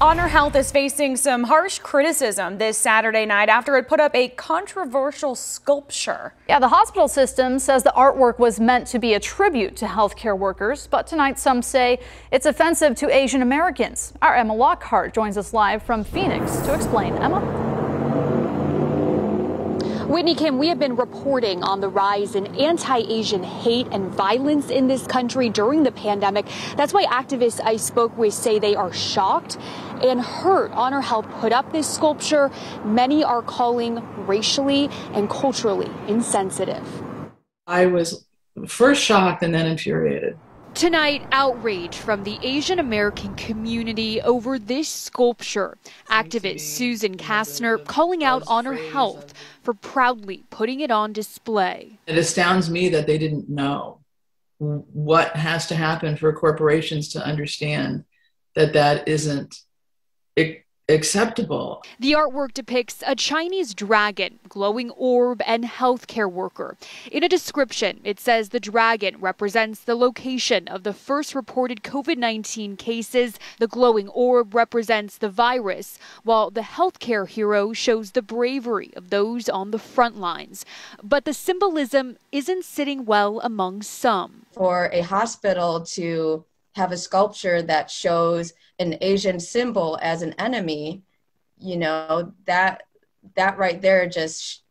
HonorHealth is facing some harsh criticism this Saturday night after it put up a controversial sculpture. Yeah, the hospital system says the artwork was meant to be a tribute to healthcare workers, but tonight some say it's offensive to Asian Americans. Our Emma Lockhart joins us live from Phoenix to explain. Emma? Whitney Kim, we have been reporting on the rise in anti-Asian hate and violence in this country during the pandemic. That's why activists I spoke with say they are shocked and hurt. HonorHealth put up this sculpture many are calling racially and culturally insensitive. I was first shocked and then infuriated. Tonight, outrage from the Asian American community over this sculpture. Activist Susan Kastner calling out HonorHealth for proudly putting it on display. It astounds me that they didn't know what has to happen for corporations to understand that that isn't acceptable. The artwork depicts a Chinese dragon, glowing orb, and healthcare worker. In a description, it says the dragon represents the location of the first reported COVID 19 cases. The glowing orb represents the virus, while the healthcare hero shows the bravery of those on the front lines. But the symbolism isn't sitting well among some. For a hospital to have a sculpture that shows an Asian symbol as an enemy, you know, that that right there just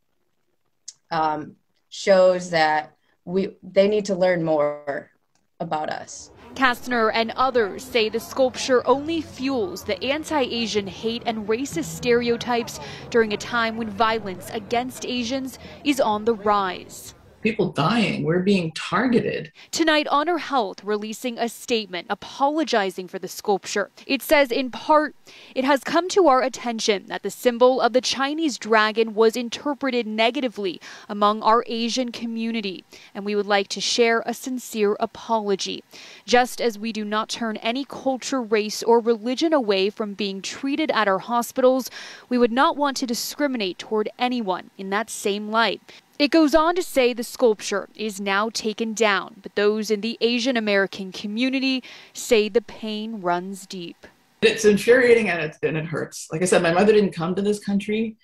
um, shows that we they need to learn more about us. Kastner and others say the sculpture only fuels the anti Asian hate and racist stereotypes during a time when violence against Asians is on the rise people dying. We're being targeted. Tonight, HonorHealth releasing a statement apologizing for the sculpture. It says, in part, it has come to our attention that the symbol of the Chinese dragon was interpreted negatively among our Asian community, and we would like to share a sincere apology. Just as we do not turn any culture, race, or religion away from being treated at our hospitals, we would not want to discriminate toward anyone in that same light. It goes on to say the sculpture is now taken down, but those in the Asian American community say the pain runs deep. It's infuriating and it, and it hurts. Like I said, my mother didn't come to this country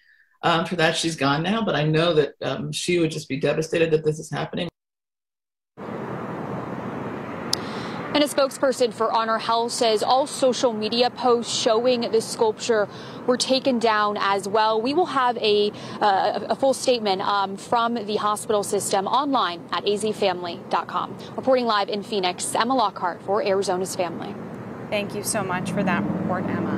um, for that. She's gone now, but I know that um, she would just be devastated that this is happening. And a spokesperson for HonorHealth says all social media posts showing this sculpture were taken down as well. We will have a, uh, a full statement um, from the hospital system online at azfamily.com. Reporting live in Phoenix, Emma Lockhart for Arizona's Family. Thank you so much for that report, Emma.